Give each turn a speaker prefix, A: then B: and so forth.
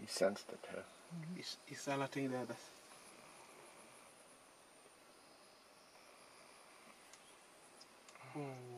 A: He sensed it too.
B: Is- Isa alla there, dödas. Mm.